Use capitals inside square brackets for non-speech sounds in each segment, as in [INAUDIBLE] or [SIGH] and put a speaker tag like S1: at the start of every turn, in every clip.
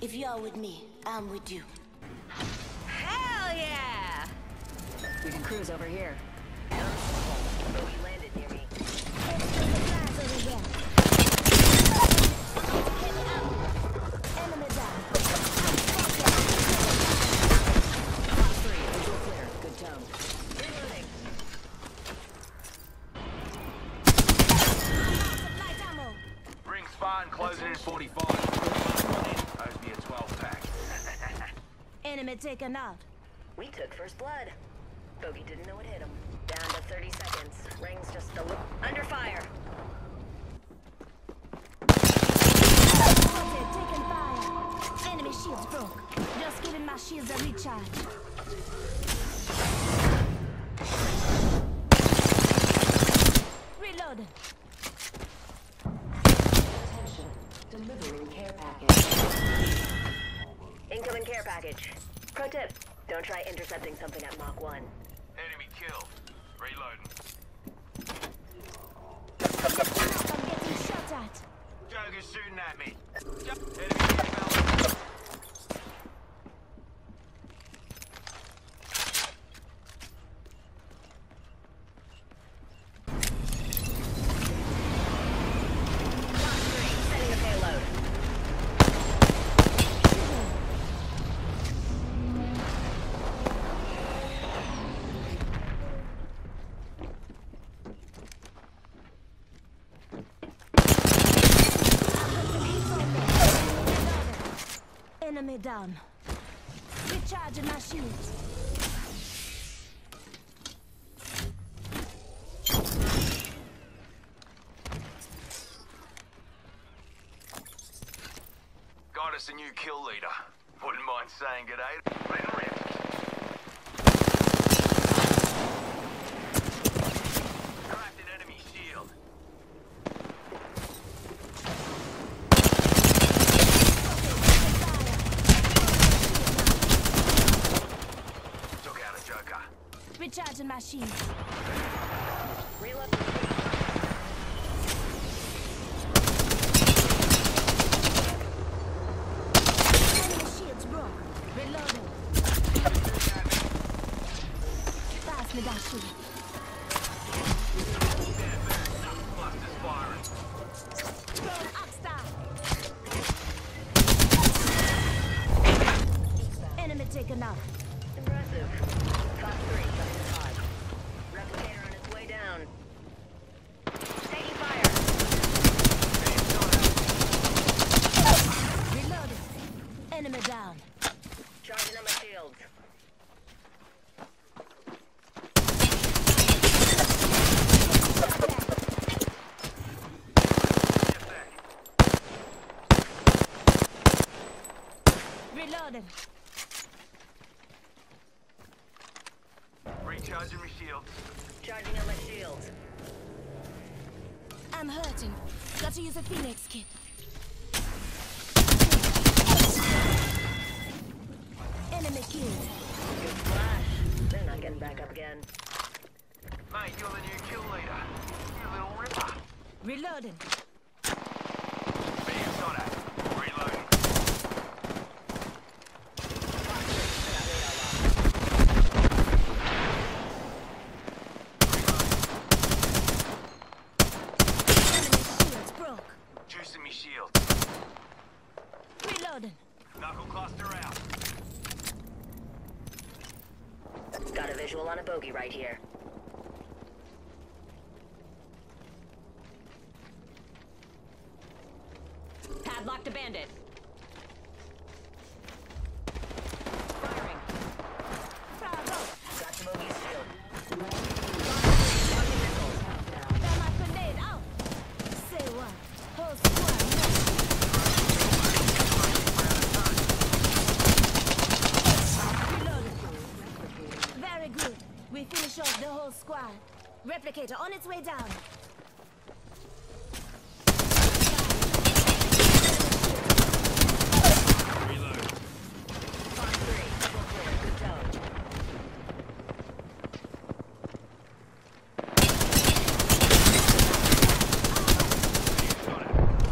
S1: If you're with me, I'm with you.
S2: Hell yeah!
S3: We can cruise over here.
S2: Bogey landed near me.
S1: Enemy down.
S3: Class three, visual clear. Good tone.
S2: Reloading.
S1: Light ammo.
S4: Ring Spartan closing in 45. Owes me a 12 pack. [LAUGHS]
S1: Enemy taken out.
S2: We took first blood. Bogey didn't know it hit him. Down to 30 seconds. Rings just a little. Under fire.
S1: Spotted, taken fire. Enemy shields broke. Just giving my shields a recharge. Reload.
S3: Attention. Delivering care package.
S2: Incoming care package. Pro tip. Don't try intercepting something at Mach 1.
S4: Enemy killed. Reloading.
S1: I'm getting shot at.
S4: Joker's shooting at me. Enemy
S1: Enemy down. My shields.
S4: Got us a new kill leader. Wouldn't mind saying good day. Let it rip. Cracked an enemy shield. Took out a Joker.
S1: Recharging my shields.
S2: Reload.
S1: Enemy shields broke. Reloading. Pass me that shield.
S4: Cluster's firing.
S1: Throw up star. Enemy taken out.
S2: Impressive. Class 3, coming to pod. Replicator on its way down. Taking fire.
S1: Reloading. Enemy down.
S2: Charging on my shields.
S4: Get.
S1: Reloading.
S4: Recharging my shields.
S2: Charging on my shields.
S1: I'm hurting. Got to use a Phoenix kit. Enemy killed.
S2: Good flash. They're not getting back up again.
S4: Mate, you're the new kill leader. You little ripper.
S1: Reloading.
S4: Being shot at. Reloading.
S1: Enemy shields broke.
S4: Juicing me shield.
S1: Reloading.
S4: Knuckle cluster out.
S2: Got a visual on a bogey right here.
S3: Padlock to bandit. Firing.
S1: Bravo.
S2: Got the bogey's shield.
S1: Got my grenade out. Say what? Whole squad. Reloading. Very good. We finish off the whole squad. Replicator on its way down.
S2: Class 3, visual clear. Good tone.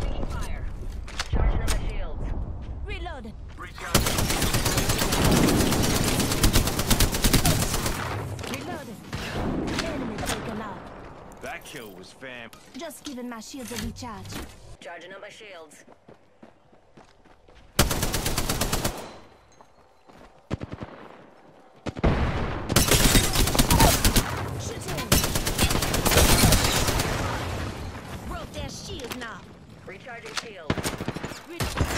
S2: Taking fire. Charging on my shields.
S1: Reloading.
S4: Close fam.
S1: Just giving my shields a recharge.
S2: Charging up my shields.
S1: Shooting! Broke their shield now.
S2: Recharging shields.
S1: Re-